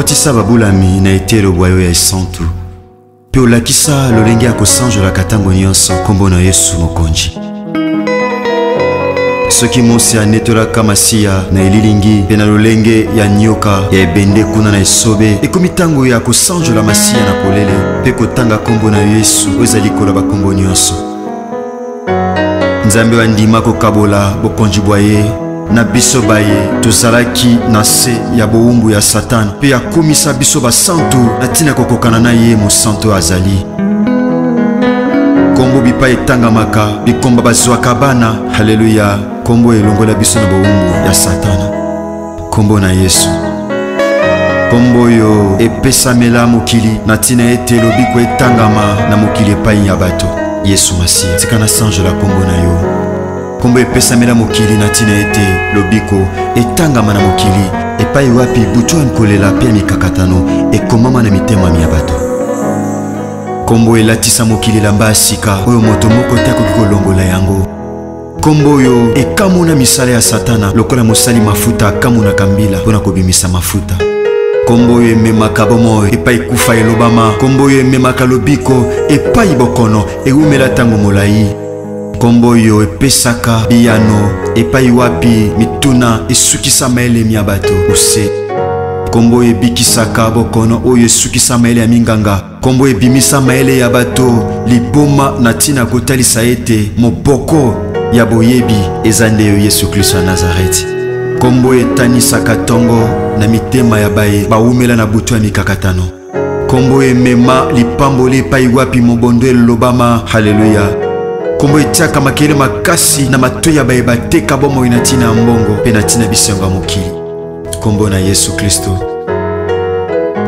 okotisa babulami na etelo bwa yo ya esantu mpe olakisa lolenge ya kosanjolaka ntango nyonso nkombo na yesu mokonzi soki mosi anetolaka masiya na elilingi mpe na lolenge ya nyoka ya ebende kuna na esobe ekomi ntango ya kosanjola masiya na polele mpe kotanga nkombo na yesu oyo ezali koloba nkombo nyonso nzambe oyo andima kokabola bokonzi bwa ye na biso baye tozalaki na nse ya bowumbu ya satana mpe akomisa biso basantu na ntina kokokana na ye mosantu azali nkombo bipai etangamaka bikomba bazwaka bana haleluya nkombo elongola biso na bowumbu ya satana Kombo na Yesu. Kombo oyo epesamela mokili na tina ete lobiko etangama na mokili epai ya bato. Yesu Masiya, tika na sanjo la kombo na yo. Kombo epesamela mokili na tina ete lobiko etangama na mokili epai wapi butu ya nkolela mpe ya mikakatano ekomama na mitema mya bato. Kombo elatisa mokili elamba ya sika oyo moto moko te akoki kolongola yango. nkombo oyo ekamona misala ya satana lokola mosali mafuta akamonaka mbila mpo na kobimisa mafuta nkombo oyo ememaka bomoi epai kufa elobama nkombo oyo ememaka lobiko epai bokono ewumela ntango molai nkombo oyo epesaka biyano epai wapi mituna esukisama elemi ya bato ose nkombo oyo ebikisaka bokono oyo esukisama ele ya minganga Kombo ebimisa mayele ya bato liboma na ntina kotalisa ete moboko ya boyebi eza nde yo Yesu Klisto ya Nazareti. Kombo etanisaka tongo na mitema ya baye bawumela na butu ya mikakatano. Kombo emema lipamboli epai wapi mobondo elobama. Haleluya! kombo etiaka makele makasi na matoi ya baye bateka bomoi na ntina ya mbongo mpe na ntina bisengo ya mokili Kombo na Yesu Klisto.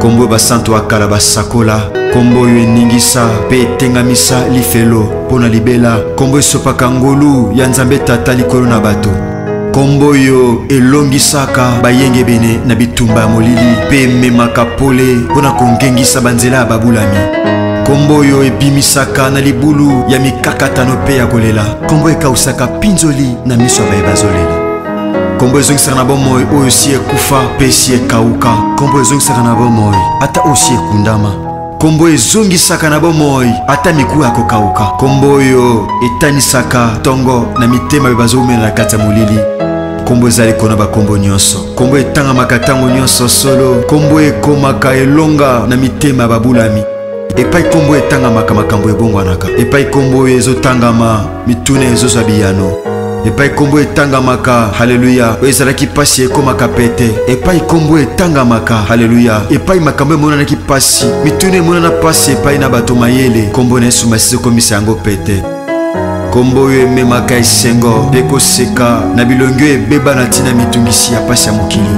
Kombo ba santo ya kala basakola kombo oyo eningisa mpe etengamisa lifelo mpo na libela kombo esopaka ngolu ya nzambe tata likolo na bato kombo oyo elongisaka bayengebene na bitumba ya molili mpe ememaka pole mpo na kongengisa banzela ya babulami kombo oyo ebimisaka na libulu ya mikakatano mpe ya kolela kombo ekausaka mpinzoli na miso ya baye bazolela kombo ezongisaka na bomoi oyo si ekufa mpe si ekauka kombo ezongisaka na bomoi ata oyo si ekundama kombo ezongisaka na bomoi ata miku ya kokauka kombo oyo etanisaka ntongo na mitema oyo bazoumela na kati ya molili kombo ezali kona bakombo nyonso kombo etangamaka ntango nyonso solo kombo ekomaka elonga na mitema ya babulami epai nkombo oyo etangamaka makambo ebongwanaka epai nkombo oyo ezotangama mituna ezozwa biyano epai nkombo etangamaka haleluya oyo ezalaki mpasi ekomaka pete epai nkombo etangamaka haleluya epai makambo emonanaki mpasi mituna emonana mpasi epai na bato mayele nkombo na yesu masisi ekomisa yango pete nkombo oyo ememaka esengo mpe koseka na bilongi oyo ebeba na ntina mitungisi ya mpasi ya mokili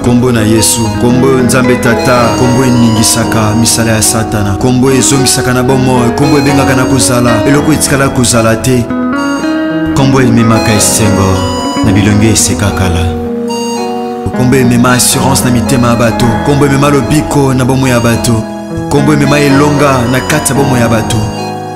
nkombo na yesu nkombo oyo nzambe tata nkombo eningisaka misala ya satana nkombo oyo ezongisaka na bomoi nkombo ebengaka na kozala eloko etikala kozala te nkombo ememaka esengo na bilongi eseka kala nkombo emema assurance na mitema ya bato nkombo emema lobiko na bomoi ya bato nkombo emema elonga na kati ya bomoi ya bato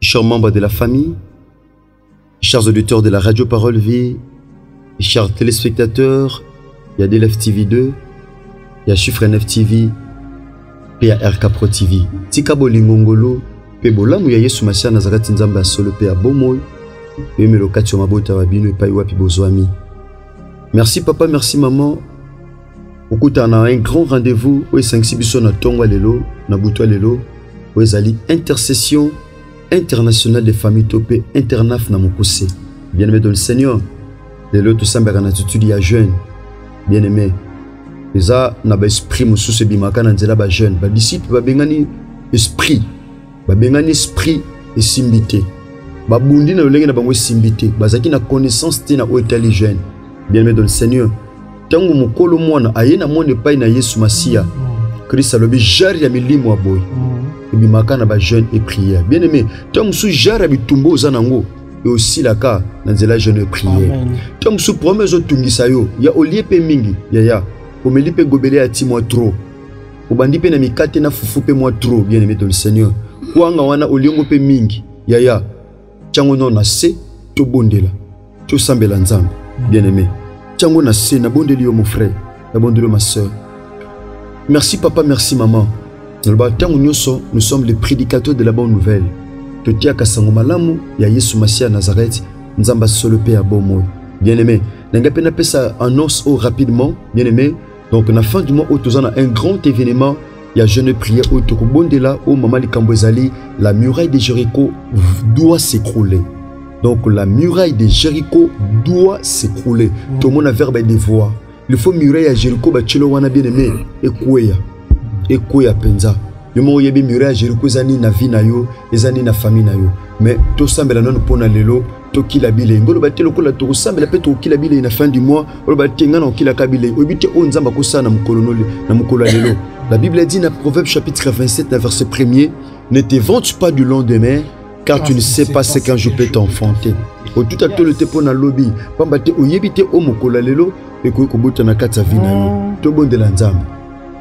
Chers membres de la famille, chers auditeurs de la radio Parole Vie, chers téléspectateurs, il y a DLF TV 2, il y a Chiffre 9 TV, il y a RK Pro TV. Tika bolingo ngolo, pe bolamu ya Yesu Masia Nazarati Nzambe ya solo pe ya bomoi, pe melo kati ya mabota wa bino epai wapi bozwami. Merci papa, merci maman, okutana na un grand rendez-vous oyo esangisi biso na ntongo ya lelo na butu ya lelo oyo ezali intercession internationale de famille to mpe internaf na mokuse bien aimé dans le seigneur lelo tosambaka na attitude ya jeune bien aimé eza na baesprit mosusu ebimaka na nzela bajeune badisiple babengani esprit babengani esprit esimbi te babundi na lolenge na bango esimbi te bazalaki na connaissance te na oyo etali jeune bien aimé dans le seigneur ntango mokolo mwana aye na mwana epai na yesu masiya kristo alobi jare ya milimo ya boye ebimaka na bajeune e prière bien aimé ntango mosusu jare ya bitumba oza na yango eosilaka na nzela ya jeune e prière ntango mosusu problème ezotungisa yo ya olie mpe mingi yaya omeli mpe gobele ya timwa trop obandi mpe na mikate na fufu mpe mwa trop bien aimé toli seigneur kwanga wana oliongo mpe mingi yaya tiango nao na se tobondela tosambela nzambe bien aimé tiango na se nabondeli yo mon frère nabondeli yo ma soeur merci papa merci maman nalobaka ntango nyonso nous sommes les prédicateurs de la bonne nouvelle totiaka sango malamu ya yesu masiya ya nazareth nzambe asolo mpe ya bomoi bien aimé na ngai mpe napesa annonce oyo rapidement bien aimé donc na fin du mois oyo toza na un grand événement ya jeune prière oyo tokobondela oyo mama likambo ezali la muraille de jéricho doit s'écrouler donc la muraille de jéricho doit s'écrouler mm. tomona verbe ya devoir il faut muraille ya jéricho batielo wana bien aimé ekweya ekweya mpenza yo moko oyebi muraille ya jéricho eza nini na vie na yo eza nini na famille na yo mais tosambela nano mpo na lelo tokila bilei mbo oloba te lokola tokosambela mpe tokokila bilei na fin du mois oloba te ngai nakokilaka bilei oyebi te oyo nzambe akosala na mokolo na mokolo ya lelo la bible a dit na proverbe chapitre 27 na verset 1er ne te vante pas du lendemain car tu ne sais pas ce qu'un jour peut t'enfanter otuta tolo te mpo na lobi mpamba te oyebi te oyo mokolo ya lelo ekoki kobota na kati ya vi na yo tobondela nzambe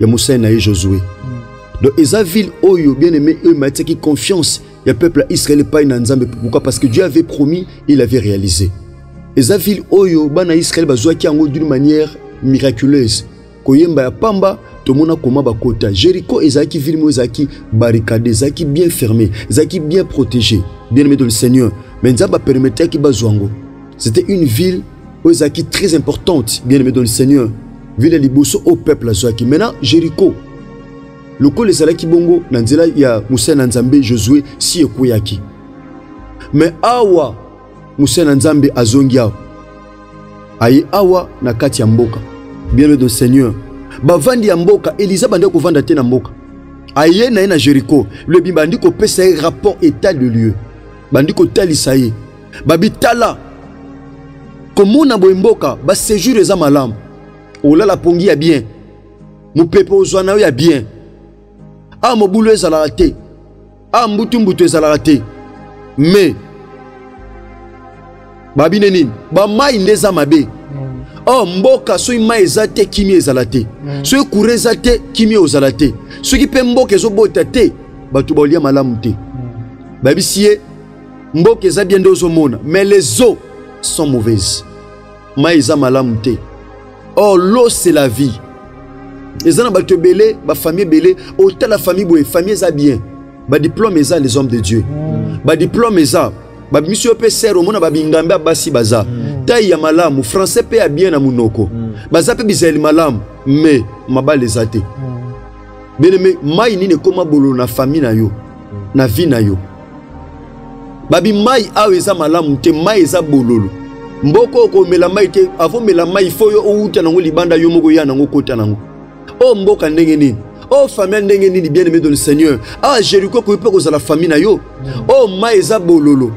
ya mosali na ye josue mm. donc eza ville oyo bien aimé oyo ematisaki confiance ya peuple ya israel epai na nzambe pourquoi parce que dieu avait promis il avait réalisé eza ville oyo bana israel bazwaki yango d'une manière miraculeuse koyemba ya pamba tomona koma bakota jericho ezalaki ville moko ezalaki barricade ezalaki bien fermé ezalaki bien protégé bien aimé de le seigneur mais nzambe apermetaki bazwa yango c'était une ville oyo ezalaki très importante bien aimé dans le seigneur ville ya liboso oyo peuple azwaki maintenant jericho lokola ezalaki bongo na nzela ya mosali na nzambe josue si ekweyaki me awa mosali na nzambe azongi awa aye awa na kati ya mboka bien aimé dans le seigneur bavandi ya mboka eliza bandaki kovanda te na mboka aye na ye na jericho lobi bandi kopesa ye rapport état de lieu bandi kotalisa ye babi tala komona boye mboka basejour eza malamu olala pongi ya bien mopepe ozwa na yo ya bien awa mobulu ezalaka te awa mbutumbutu ezalaka te me babine nini bamai nde eza mabe mm. or oh, mboka soki mai eza te kimia ezala te mm. soki kura eza te kimia ozala te soki mpe mboka ezobota te bato baolia malamu te mm. babisi ye mboka eza bien nde ozomona mais les eaux sont mauvaises mai eza malamu te or l'eau c'est la vie eza na bato ebele bafamille ebele otala famille boye famille eza bien badiplome eza les hommes de dieu mm. badiplome eza babimisi yo mpe ser omona babingambe ya basi baza mm. tai ya malamu français mpe ya bien na monoko mm. baza mpe bizaleli malamu me mabala eza te beleme mai nini ekoma bololo na famille na yo na vie na yo babi mai awa eza malamu te mai eza bololo mboko okomela mai te avomela mai fo yo owuta nango libanda yo moko ya nango kota nango o oh, mboka ndenge nini o oh, famille ndenge nini bien aimé de le seigneur awa ah, jeriko okoki mpe kozala famille na yo o oh, mai eza bololo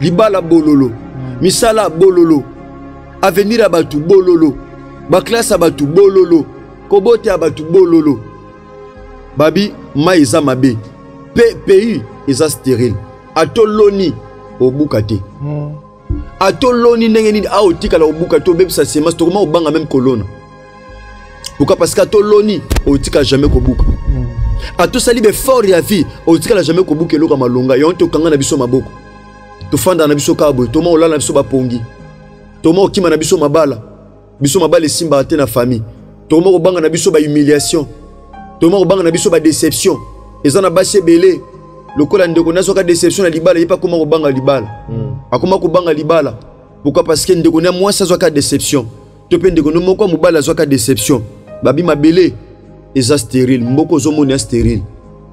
libala bololo misala bololo avenir ya bato bololo baklasse ya bato bololo kobota ya bato bololo babi mai eza mabe pe pays eza sterile atoloni obuka te mm. atoloni ndenge nini awa otikala obuka te obebisa semence tokoma obanga meme kolona pourquoi parce que atoloni otikala jamais kobuka mm. atosali befort ya vie otikala jamais kobuka eloko ya malonga yango tokanga na biso maboko tofandaka na biso kaka boye toma olala na biso bapongi toma okima na biso mabala biso mabala esimbaka te na famille tokoma kobanga na biso bahumiliation tokoma kobanga na biso badeception eza na basi ebele lokola ndeko na azwaka deception na libala ye mpe akoma kobanga libala hmm. akoma kobanga libala pourkui parce que ndeko na mwasi azwaka deception to mpe ndeko no moko ya mobali azwaka deception babi mabele eza sterile mboka ozomona ya sterile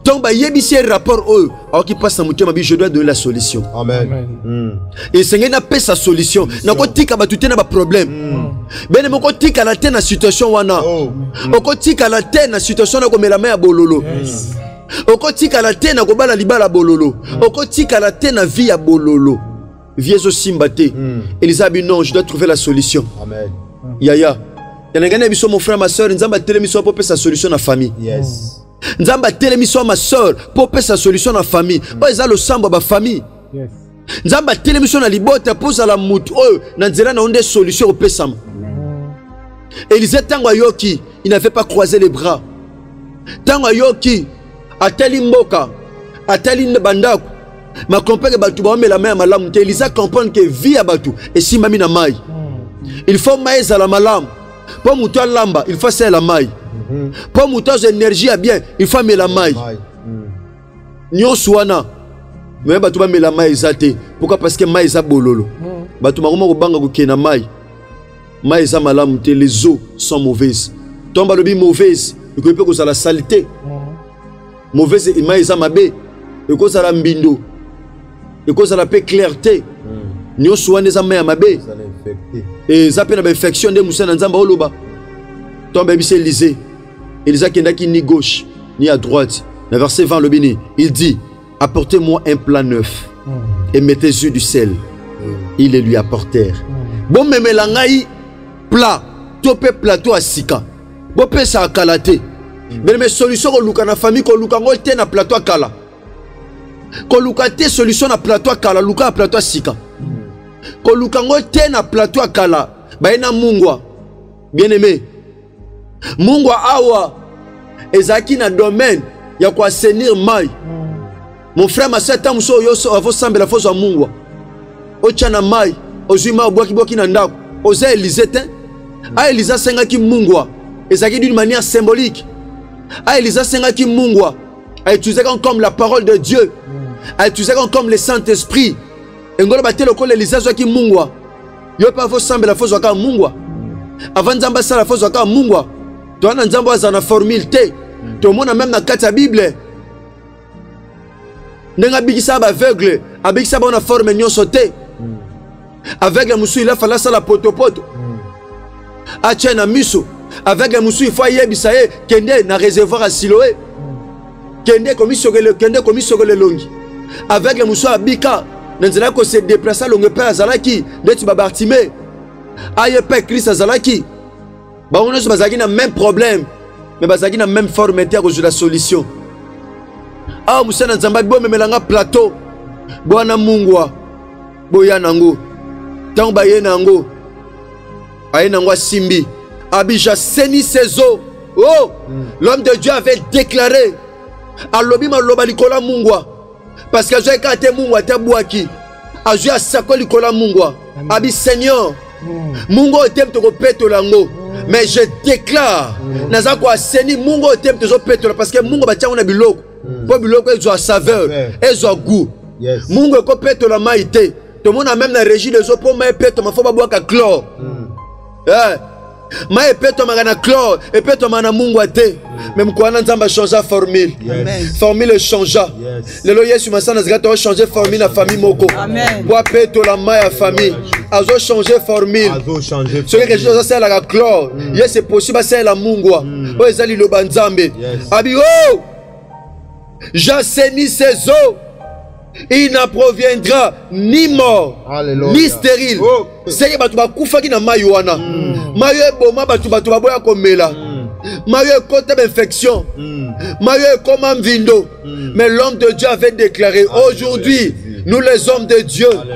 ntango bayebisi ye rapport oyo aoki mpasi na motema bi je dois donner la solution hmm. esengeli napesa solution nakotika bato te na baproblème hmm. bene mokotikala te na situation wana oh. hmm. okotikala te na situation na komela mai ya bololo okotikala te na kobala libala bololo okotikala te na vie ya bololo vie ezosimba te eliza abi non je dois trouver la solution yaya yalingani ya biso mon frère ma soeur nzambe atelemi so apopesa solution na famille yes. nzambe atelemi soi ma soeur mpo opesa solution na famille oyo eza losambo ya bafamille yes. nzambe atelemi soi na libota mpo ozala motu oyo na nzela na yo nde solution ekopesama elize ntango ayoki il n'avait pas croisé les bras ntango ayoki atali mboka atali bandako makompeke bato baomela mai ya malamu te elize acomprendre ke vie ya bato esimbami na mai hmm. il faut mai ezala malamu mpo moto alamba il faut asalela mai mpo mhm. moto azwa énergie ya bien il faut amela mai mhm. nyonso wana me bato bamela mai eza te pourkui parce que mai eza bololo mhm. bato makoma kobanga kokende na mai mai eza malamu te les eaux sont mauvaises ntongo balobi mauvaise ekoki mpe kozala salite mauvaise image eza mabe ekozala mbindo ekozala mpe claire te hmm. nyonso wana eza mai ya mabe eza mpe na bainfection nde mosali na nzambe aoloba to abebisi elise elise akendaki ni gauche ni à droite na verset 20 alobi nini il dit apportez moi un plat neuf hmm. et mettez yeux du sel mm. ils les lui apportèrent bomemela ngai plat to mpe plateau ya sika bopesaka kala te beleme solution koluka na famille koluka yango te na plateau ya kala koluka te solution na plateau ya kala luka na plateau ya sika koluka yango te na plateau ya kala baye na mungwa bien aimé mungwa awa ezalaki na domaine ya koasenir mai mon frère ma soeur ntango mosusu oyo avosambela fozwa mungwa otya na mai ozwi mai obwakibwaki na ndako oza elize te a elize asengaki mungwa ezalaki d'une manière symbolique a elize asengaki mungwa autilisaki yango comme la parole de dieu autilisaki yango comme le saint esprit engoloba te lokola elize azwaki mungwa yo mpe avosambela fozwa kaka mungwa avant nzambe asala fozwa kaka mungwa towana nzambe azala na formule te tomona meme na kati ya bible ndenge abikisa baaveugle abikisa bango na forme nyonso te hmm. aveugle mosusu il afala asala potopoto hmm. atya na miso aveugle mosusu ifo ayebisa ye kende na reservoir ya siloe hmm. kende komisokela elongi aveugle mosusu abika na nzela ya kose deplace alongo epai azalaki ndeti babartime aye epai krist azalaki bango nyonso bazalaki na même problème me bazalaki na même forme te ya kozwela solution awa mosala na nzambe abi bomemela nga plateau bwana mungwa boya na yango ntango baye na yango aye na yango asimbi abi jaseni sezo oh mm. l'homme de dieu avait déclaré alobi maloba likolo ya mungwa parce que azwaki kaka te mungwa te abwaki azwi asakwa likolo ya mungwa abi seigneur hmm. mungwa oyo te tokopetola yango hmm. mais je déclare hmm. naza koaseni mungwa oyo te tozopetola parce que mungwa batyango na biloko mpo biloko ezwa saveur ezwa goût mungwa ekopetola mai te tomona meme na régie des eaux mpo mai epetoma fo babwaka clore eh. mai epetwamaka na clore epetwamaka na mungwa te me mokolo wana nzambe achangea formule formule echangea lelo yesu masana azalaki to achange formule na famille moko po apetola mai ya famille azochange formule soki quelque chose asalelaka clore mm. ye se possible asalela mungwa mm. oyo eza liloba nzambe abi o oh! j'assaini ses eaux il n'en proviendra ni mort Alleluia. ni stérile oh. seke bato bakufaki na mai wana mm. mai oyo eboma bato bato baboya komela mm. mai oyo ekota bainfection mm. mai oyo ekoma mvindo mm. mais l'homme de dieu avait déclaré aujourd'hui nous les hommes de dieu Alleluia.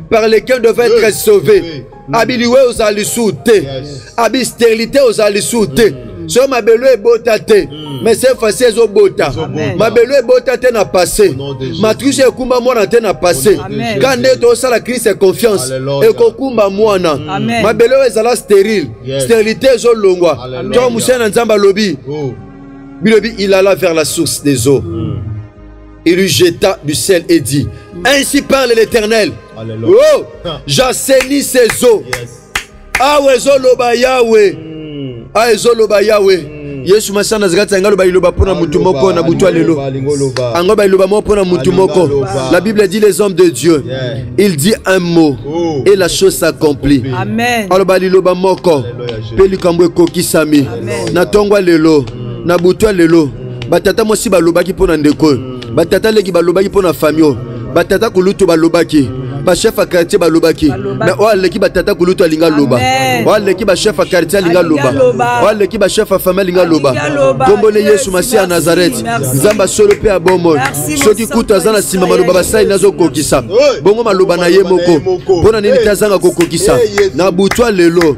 par lequel devait être sauvé mm. abi liwe ozala lisusu te abi sterilité ozala lisusu te mm. soki mabelo ebota te mm. mais cette fois-ci ezobota mabelo ebota te na passé matrice ekumba mwana te na passé ka nde tosala christ ya confiance ekokumba mwana mabelo oyo ezala stérile stérilité ezolongwa ntango mosali na nzambe alobi oh. bilobi ilala vers la source des eaux mm. Il lui jeta du sel et dit Ainsi parle l'Éternel. Oh, j'assainis ses eaux. Ah ouais, Zoloba Yahweh. Hmm. Ah, Zoloba Yahweh. Hmm. yesu masiya na zakati yango aloba liloba mpo na motu moko na butu ya lelo yango aloba liloba moko mpo na motu moko la bible dit les hommes de dieu il dit un mot oh. et la chose s'accomplit aloba liloba moko mpe likambo ekokisami na ntongo ya lelo hmm. na butu ya lelo batata mwasi balobaki mpo na ndeko oyo batata leki balobaki mpo na fami oyo batata kulutu balobaki bachef ya quartier balobaki oyo aleki batata kulutu alinga loba oyo aleki bachef ya quartier alinga loba oyo aleki bachef ya fami alinga loba nkombo ne yesu masiya ya nazareti nzambe asolo mpe ya bomoi soki kutu aza na nsima maloba basali nazokokisa bongo maloba na ye moko mpo na nini te azanga kokokisa na butwa lelo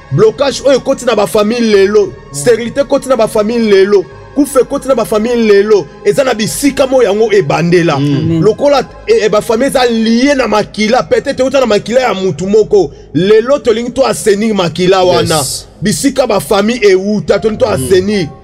blocage oyo ekoti na bafamille lelo sterilité ekoti na bafamille lelo kufa ekoti na bafamille lelo eza na bisika moko yango ebandela mm. lokola e, e, bafamille eza lie na makila peut-être euta na makila ya mutu moko lelo tolingi to asenir makila wana yes. bisika bafamille euta tolingi to asenir mm.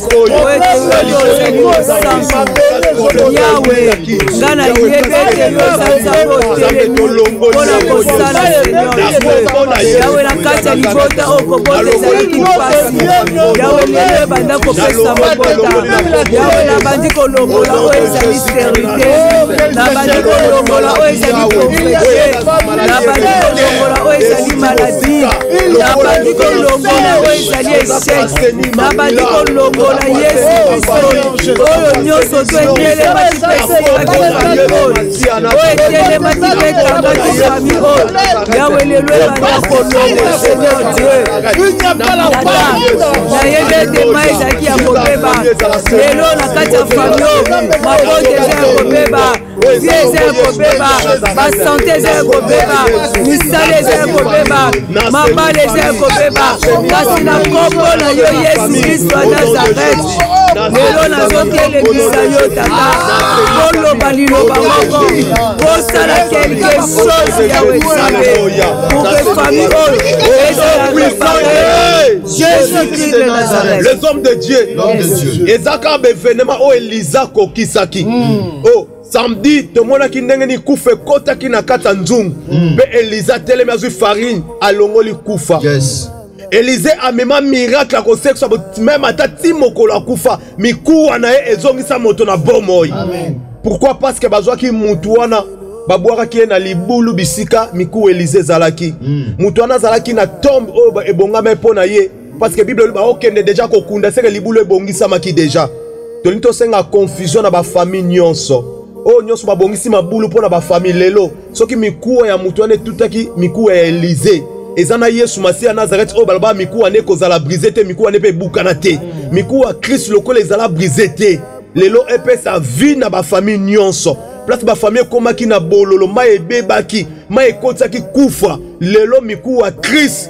yawe nga na yebi ete yo ezalisa mpona kosala yawe na kati ya libota oyo kobota ezalaki mpasi yawe lelo ebanda kopesa mabota yawe nabandi kolongola oyo ezali sterite nabandi kolongola oyo ezali pauvreté nabandi kolongola oyo ezali maladie nabandi kolongola oyo ezali echec babandi kolongola yesu kristo oyo nyonso to etelemaki oyo etelemaki mpe ekangaki fami oyo yawe lelo ebanda kolongola seigneur dieu nayebi ete ma ezalaki ya kobeba lelo na kati ya fami oyo mabondeli ya kobeba vie eza ya kobeba basante eza ya kobeba misala eza ya kobeba mabala eza ya kobeba kasi na nkombo na yo yesu kristo ya nazareth lelo nazokelemisa yo tata koloba liloba moko kosala quelque chose ya wesabe pour que famille oyo ezala repare jésus christ de nazareth les hommes de dieu ezaka baevenema oyo eliza akokisaki oh samedi tomonaki ndenge ni kufa ekotaki na kati ya nzungu hmm. mpe mm. eliza atelemi azwi farine alongoli kufa yes. elize amema miracle akosekisa meme ata ti mokolo akufa mikuwa na ye ezongisa moto na bomoi pourkui parce que bazwaki mutu wana babwakaki ye na libulu bisika mikuwa elize ezalaki mm. moto wana azalaki na tombe oyo ebongama mpo na ye parce que bible eloba okende deja kokunda seke libulu ebongisamaki deja tolingi tosenga confusion na bafamille nyonso oyo oh, nyonso babongisi mabulu mpo na bafamille lelo soki mikuwa ya moto wana etutaki mikuwa ya elize eza na yesu masiya ya nazareti oyo baloba mikuwa ne ekozala brise te mikuwa ne mpe ebukana te mikuwa kristu lokola ezala brise te lelo epesa vie na bafamille nyonso place bafamille ekomaki na bololo mai ebebaki mai ekotisaki kufa lelo mikuwa kristu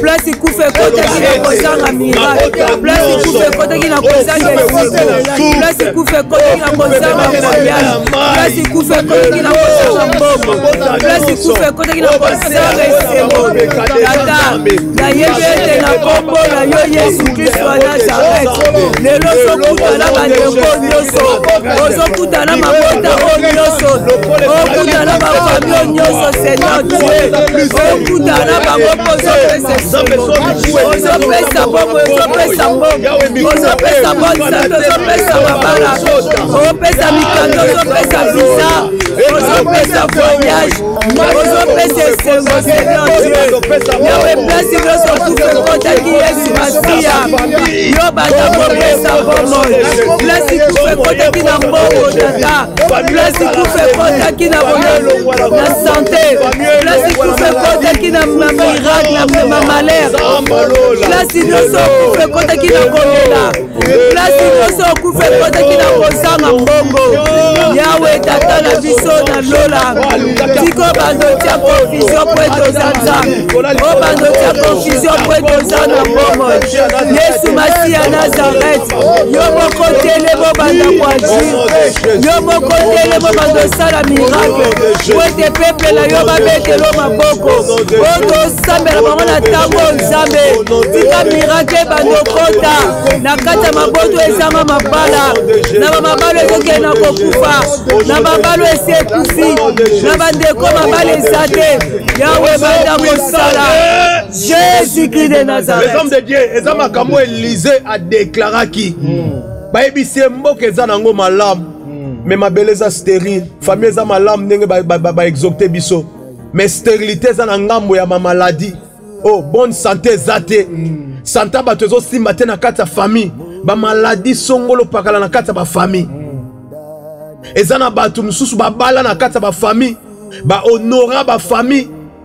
place ikufa ekotaki na kozanga miracle place ikufa ekotaki na kozanga esiko place ikufa ekotaki na kozanga mariage place ikufa ekotaki na kozanga mbongo place ikufa ekotaki na kozanga esengo tata nayebi ete na kombo na yo yesu kristo ya nazareth lelo ozokutana bandeko nyonso ozokutana mabota oyo nyonso okutana bafamio nyonso seigneur dieu kutana bango mpo ozopesa bongo ozopesa mbongo ozopesa bonsante ozopesa mabala opesa mikanda ozopesa visa ozopesa voyage ozopesa esengo seigneur dieu yawe plasi nyonso kufa ekotaki yesu masiya yo banda kopesa bomoi plasi kufa ekotaki na mbongo tata plasi kufa ekotaki na na sante place ikufa ekotaki na miracle na vrema malheur place nyonso okufa ekotaki na kolela place nyonso okufa ekotaki na kozanga mbongo yawe tata na biso na lola tiko bando tya confusion po ete oza nzambe o bando tya confusion po ete oza na bomoi yesu masiya nazaret yo moko tele bobanda koagir yo moko tele bobanda osala miracle po ete peple na yo babetelo maboko oyo tosambela bango na ntango nzambe tika miracle ebanda okota na kati ya maboto ezanga mabala na bamabalo ezokende na kokufa na mabalo esi ekufi na bandeko mabala eza te yawe banda kosala jesus christ de nazareth les hommes de dieu eza makambo elise adeklaraki mm. bayebisi ye mboka eza na yango malamu mm. me mabele eza sterile famille eza malamu ndenge baexocte biso me sterilité eza na ngambo ya mamaladi o oh, bonne santé eza te mm. santa bato ezosimba te na kati ya famille bamaladi songolo pakala na kati ya bafamille eza na bato mosusu babala na kati ya bafamille bahonora bafamille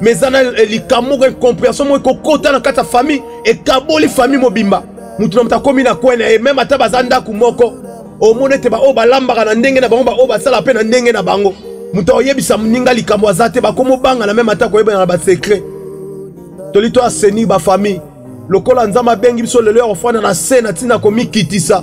mais eza na likambo moko incomprehension moko ekokota na kati ya famille ekaboli famille mobimba motu na moto akomi na kwe na ye meme ata baza ndako moko omoni ete baoyo balambaka na ndenge na bango baoyo basala mpe na ndenge na bango moto akoyebisa moninga likambo aza te bakomi obangana meme ata koyebana na basekret toli to asenir bafamille lokola nzambe abengi biso lelo ya kofanda na se na ntina komikitisa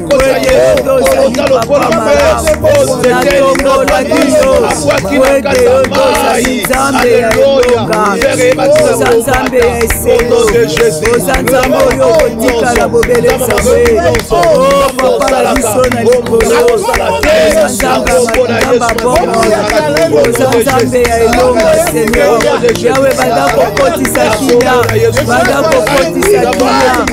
oza nzambe ya esengo oza nzambe oyo okotikala bobele nzambe o papa na biso na likolo oza nzambe amatamba bongo oza nzambe ya elonga seigneur yawe banda kokotisa kimia banda kokotisa kimia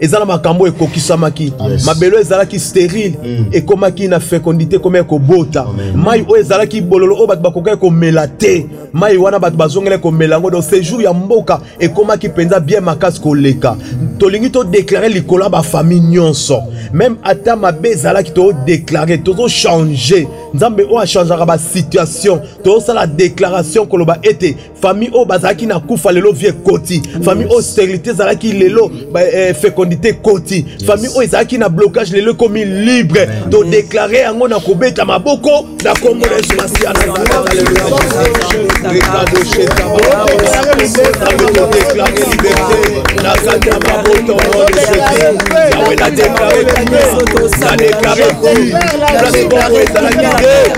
eza na makambo oyo ekokisamaki yes. mabelo ezalaki sterile mm. ekomaki na fecondité ekomaki kobota mai oyo ezalaki bololo oyo bato bakokaki komela te mai wana bato bazongelaki komela yango donc séjour ya mboka ekomaki mpenza bien makasi koleka tolingi todeklare likolo ya bafamille nyonso meme ata mabe ezalaki todeklare tozochange nzambe oyo achangeaka basituation tozosala deklaration koloba ete famille oyo bazalaki na kufa lelo vie ekoti famille oyo sterilité ezalaki lelo eh, fécondité ekoti famille oyo ezalaki na blocage lelo ekomi libre todeklare yango na kobeta maboko na kombo na yesu masiya nadeklare liberté na kati ya maboko yawe nadeklare nadeklare place bongo ezalaki te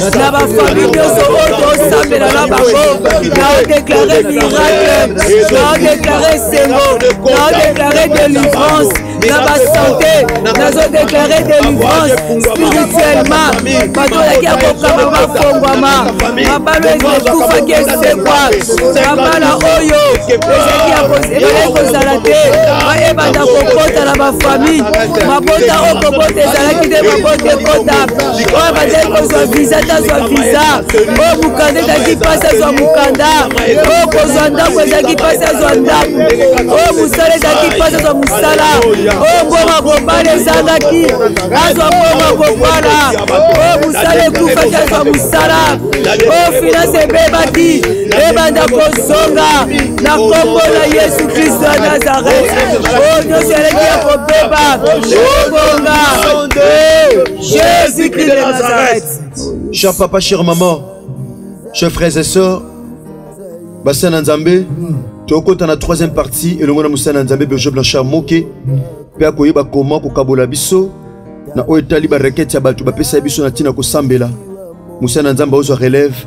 na bafamille nyonso oyo tosambela na bango naodeklare miracle naodeklare esengo naodeklare délivrance na basante nazodeklare délivrance spirituellement bato oyaki ya kokaba bafongwama mabala ekufaki esekwa mabala oyo ezalaki kozala te bayebanda kokota na bafamille mabota oyo kokota ezalaki nde mabota ekota oyo bazali kozwa visa tazwa visa oyo mokanda ezalaki mpasi azwa mokanda oyo kozwa ndako ezalaki mpasi azwa ndako oyo mosala ezalaki mpasi azwa mosala oyo mbongo akobala ezangaki azwa mbongo akobala oyo mosala ekufaki azwa mosala oyo finance ebebaki ebanda kozonga na nkombo na yesu kristo ya nazareth oyo nyonso eleki ya kobeba obonga Jésus Christ de Nazareth. Cher papa, chère maman, chers frères et sœurs, bassin na Nzambe, tokota na troisième partie elongo na mosala na Nzambe Berger Blanchard Moke mpe akoyeba koma kokabola biso na oyo etali barekete ya bato bapesaki biso na ntina kosambela mosala na Nzambe aozwa relève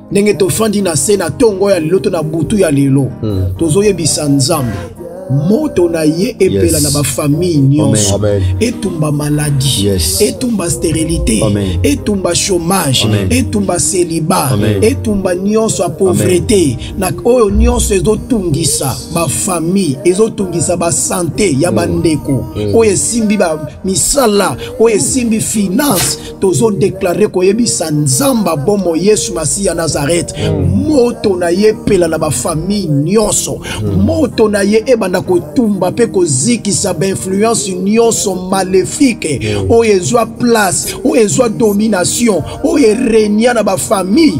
ndenge tofandi na se na ntongo ya lelo to na butu ya lelo hmm. tozoyebisa nzambe moto na ye epela yes. na bafamille nyonso etumba maladi yes. etumba sterilité Amen. etumba chômage Amen. etumba celiba etumba nyonso ya pauvrete na oyo nyonso ezotungisa bafamille ezotungisa basante ya mm. bandeko mm. oyo esimbi misala oyo esimbi finance tozodeklare koyebisa nzambe abomo yesu masi ya nazarete moto na ye epela na bafamille nyonso moto na ye ebanda kotumba mpe kozikisa bainfluence nyonso malefike oyo ezwa place oyo ezwa domination oyo erenia na bafamille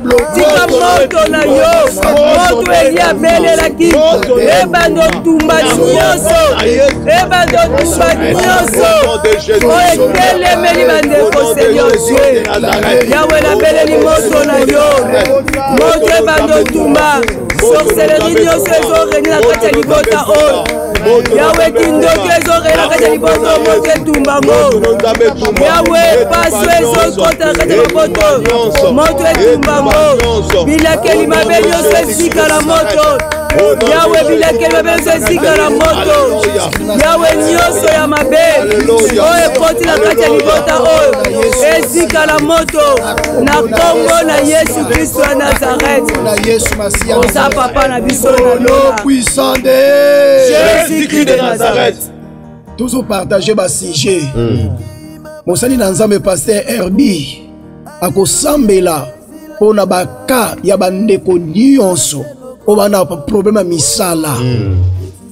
tika moto na yo moto eli abelelaki ebanda otumba nyonso ebanda otumba nyonso oyo etelemeli bandeko seigneur dieu yawe nabeleli moto na yo moto ebanda otumba sorcellerie nyonso ezorenye na kati ya libota oyo yawe kindoki ezokela kati ya liboso moto etumbango yawe paso ezokota kati ya maboto moto etumbango bilakeli mabe nyonso esikala moto yawe bilakeli mabe nyonso esikala moto yawe nyonso ya mabe oyo ekoti na kati ya libota oyo esikala moto na nkombo na yesu kristo ya nazarete oza papa na biso le puissant de jésus christ de nazareth tozo partage basujet hmm. mosali na nzambe paster herbi akosambela mpo na baka ya bandeko nyonso oyo bana problème ya misala hmm.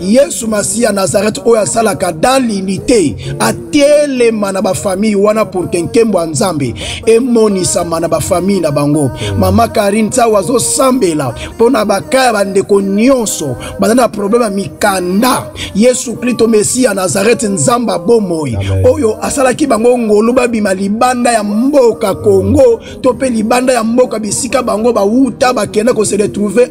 yesu masiya nazareth oyo asalaka dans l'unité atelema na bafamille wana pour ke nkembo ya nzambe emonisama na bafamille na bango mama karine ntango azosambela mpo na baka ya bandeko nyonso baza na probleme ya mikanda yesu kristo mesiya ya nazareth nzambe abomoi oyo asalaki bango ngolu babima libanda ya mboka kongo to mpe libanda ya mboka bisika bango bawuta bakenda kose retrouve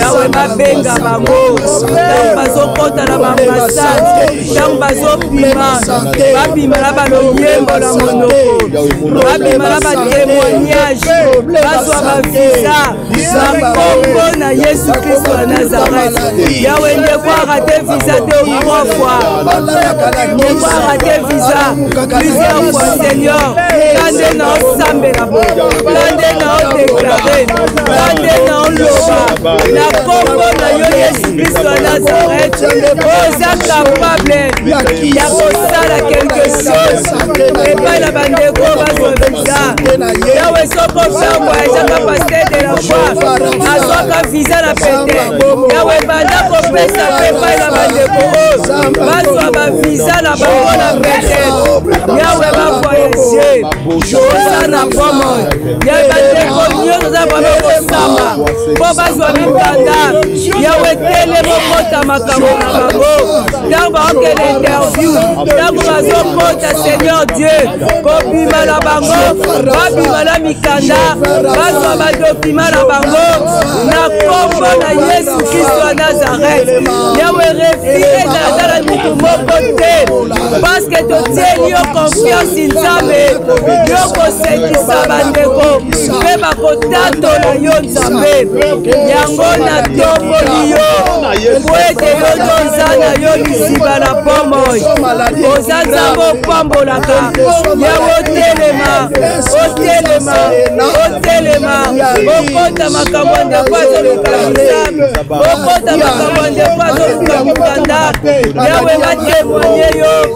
yawe babenga bango ntango bazokota na baambasade ntango bazobima babima na baloyembo na monoko babima na batemoignage bazwa bavisa na kongo na yesu kristo ya nazareth yawe ndeko arate visa te trois fois ndeko arate visa plusieurs fois seigneur kande na osambela bo kande na odeklare nzambe naoloba na nkombo na yo yesu kristo ya nazaret oza kapable ya kosala quelque chose epai na bandeko bazwa viza yawe soko bangwa ezaka paste de la foi azwaka viza na pete yawe banda kopesa mpe epai na bandeko oyo bazwa baviza na bango na pete yawe bakoyese oza na bomoi ya bandeko nyonso oza vraimen kosamba mpo bazwa mikanda ya wetele bokota makambo na bango ntango baokende interview ntango bazokota seigneur dieu kobima na bango babima na mikanda bazwa badokima na bango na nkombo na yesu kristo ya nazareth yawe refile ezalaka na motu moko te paske totieli yo confiance nzambe yo kosekisa bandeko mpe bakotatola yo nzambe yango natomboli yo mpo ete yo toza na yo liziba na bomoi oza nzambe opambolaka yawe otelema otelema otelema okota makambo ya ndeko azoluka nzambe okota makambo ya ndeko azoluka mokanda yawe batemoye yo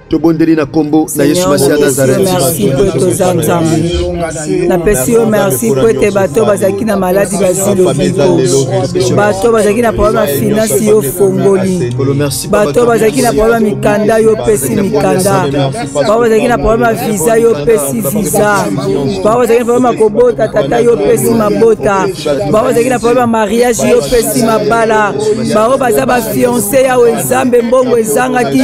tobondeli na nkombo na yesu masi ya nazareti po ete oza nzambe napesi yo merci po ete bato bazalaki na maladi bazwi lobiko bato bazalaki na problème ya finance yo ofongoli bato bazalaki na problème ya mikanda yo opesi mikanda bao bazalaki na problème ya visa yo opesi visa bao bazalaki na problème ya kobota tata yo opesi mabota bao bazalaki na problème ya mariage yo opesi mabala bao baza bafiance yawe nzambe mbongo ezangaki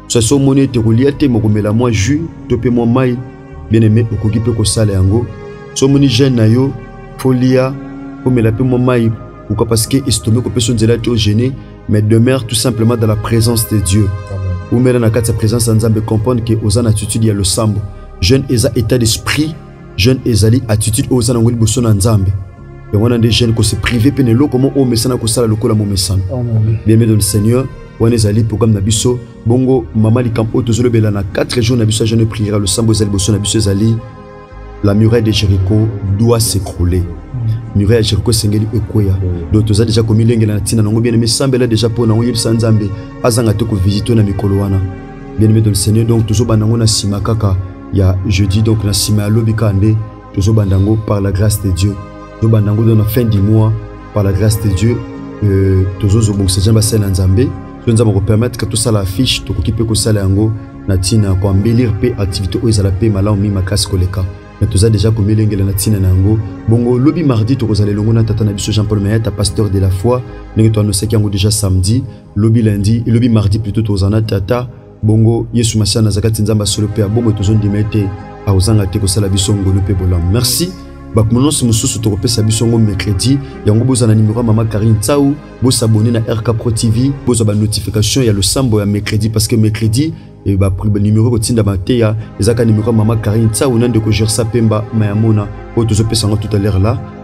sasi omoni ete kolia te mokomela mwa jus to mpe mwa mai bien aime okoki mpe kosala yango so omoni gene na yo folia komela mpe mwa mai pourquoi parce que estomac kopesa nzela te ogene mais demeure tout simplement dans la présence de dieu umela na kati ya présence ya nzambe comprendre ke oza na attitude ya losambo jeune eza état d'esprit jeune ezali attitude oyo oza nango liboso na nzambe yango wana nde jeune kose prive mpe na eloko moko oyo omesana kosala lokola momesano bien de le seigneur wana ezali programme na biso bongo mama likambo oyo tozolobela na 4 jours na biso ya jeune prière ya losambo eza liboso na biso ezali la muraille de jéricho doit s'écrouler muraille ya jeriko esengeli ekweya donc toza deja komilengela na ntina nango bien aime sambela deja mpo nango yebisa nzambe azanga te kovisite na mikolo wana bien aime don seigneur donc tozobanda yango na nsima kaka ya jeudi donc na nsima ya lobi kaka nde tozobanda yango par la grâce de dieu tozobanda yango do na fin du mois par la grâce de dieu euh, tozozobongisa jambe asali na nzambe so nzambe akopermettre ke tosala affiche tokoki mpe kosala yango na ntina ya koambelire mpe activité oyo ezala mpe malamu mingi makasi koleka me toza deja komilengela na ntina na yango bongo lobi mardi tokozala elongo na tata na biso jean paul mayata pasteur de la foi ndenge toanosaki yango deja samedi lobi lundi lobi mardi plutot tokozala na tata bongo yesu masiya naza kati nzambe ya solo mpe ya bomoi tozondima ete akozanga te kosala biso ngolu mpe bolamu merci bakomo nyonso mosusu tokopesa biso yango mercredi yango bozwa na nimero ya mama karine tsau bosabone na rk pro tv bozwa banotification ya losambo ya mercredi parce que mercredi eh, banimero ekotinda mateya ezalaka nimero ya mama karine tsau na ndeko gersa pemba mayamona oyo tozopesa yango tout à l'heure là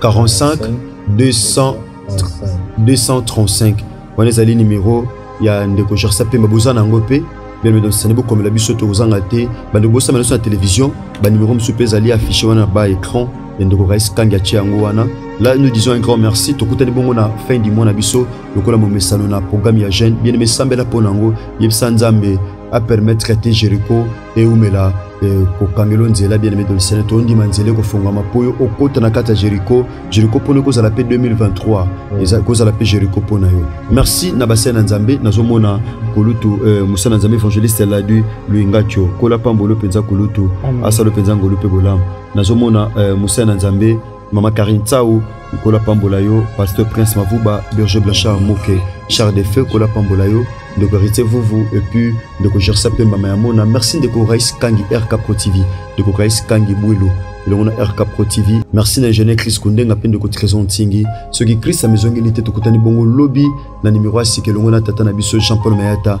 45 200 235 wana ezali nimero ya ndeko gersa mpemba boza na yango mpe bemedonsani bokomela biso tokozanga te bande bosama nyonso na televizio banimero mosusu mpe ezali affiche wana na ba écran ya ndeko rais kangi atie yango wana là nous disons un grand merci tokutani bongo na fin du mois na biso lokola momesano na programme ya jeune bien aimé sambela mpo na yango yebisa nzambe apermettre te jericho ewumela eh, kokangelo nzela bien aimé dolisene tondima nzela ekofongwama mpo yo okota na kati ya jericho jericho mpo na ekozala mpe 2023 eza ekozala mpe jericho mpo na yo merci na basai na nzambe nazomona kulutu eh, mosala na nzambe évangéliste ladu luingacho kola pambolo mpenza kulutu asalo mpenza ngolu mpe bolamu nazomona eh, mosala na nzambe Mama Karine Tsao, Nkola Pambola yo, Pasteur Prince Mavuba, Berger Blanchard Moke, Charles de Feu, Kola Pambola yo, Ndeko Heritier Vuvu, et puis Ndeko Gersa Pemba Mayamona. Merci Ndeko Rais Kangi RK Pro TV, Ndeko Rais Kangi Bwelo, elongo na RK Pro TV. Merci na ingénieur Chris Kundenga mpe Ndeko Trésor Ntingi. Soki Chris amizongeli te, tokutani bongo lobi na numero ya sika elongo na tata na biso Jean-Paul Mayata.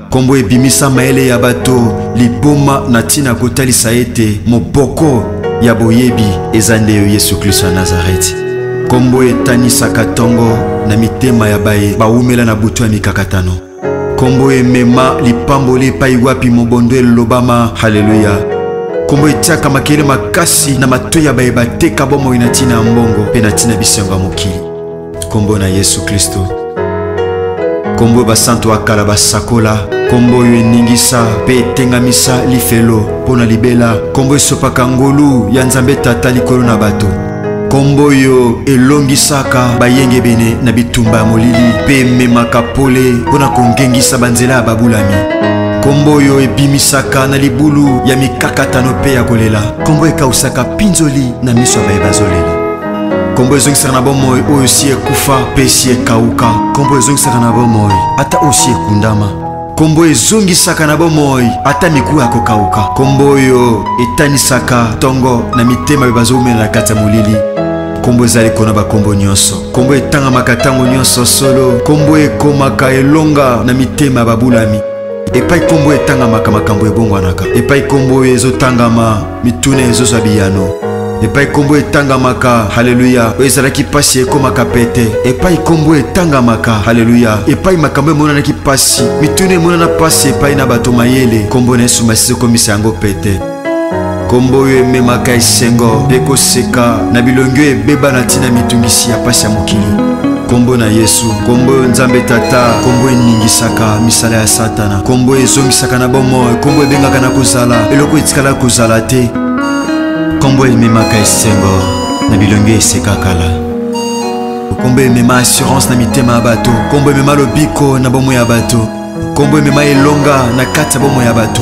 Kombo ebimisa mayele ya bato liboma na ntina kotalisa ete moboko ya boyebi eza nde yo Yesu Klisto ya Nazareti. Kombo etanisaka tongo na mitema ya baye bawumela na butu ya mikakatano. Kombo emema lipamboli epai wapi mobondo elobama haleluya. Kombo etiaka makele makasi na matoi ya baye bateka bomoi na ntina ya mbongo mpe na ntina bisengo ya mokili. Kombo na Yesu Klisto. Kombo ba santo akala basakola. Kombo yo eningisa pe etengamisa lifelo mpo na libela. Kombo esopaka ngolu ya Nzambe Tata likolo na bato. Kombo oyo elongisaka bayengebene na bitumba ya molili pe ememaka pole mpo na kongengisa banzela ya babulami. Kombo oyo ebimisaka na libulu ya mikakatano pe ya kolela. Kombo ekausaka pinzoli na miso ya baye bazolela. kombo ezongisaka na bomoi oyo si ekufa mpe si ekauka kombo ezongisaka na bomoi ata oyo si ekundama kombo ezongisaka na bomoi ata miku ya kokauka kombo oyo etanisaka ntongo na mitema oyo bazowumela na kati ya molili kombo ezali kona bakombo nyonso kombo etangamaka ntango nyonso solo kombo ekomaka elonga na mitema ya babulami epai nkombo oyo etangamaka makambo ebongwanaka epai nkombo oyo ezotangama mituna ezozwa biyano epai nkombo etangamaka haleluya oyo ezalaki mpasi ekomaka pete epai nkombo etangamaka haleluya epai makambo emonanaki mpasi mituna emonana mpasi epai na bato mayele nkombo na yesu masisi ekomisa yango pete nkombo oyo ememaka esengo mpe koseka na bilongi oyo ebeba na ntina mitungisi ya mpasi ya mokili nkombo na yesu nkombo oyo nzambe tata nkombo eningisaka misala ya satana nkombo oyo ezongisaka na bomoi nkombo ebengaka na kozala eloko etikala kozala te nkombo ememaka esengo na bilongi eseka kala nkombo emema assurance na mitema ya bato nkombo emema lobiko na bomoi ya bato nkombo emema elonga na kati ya bomoi ya bato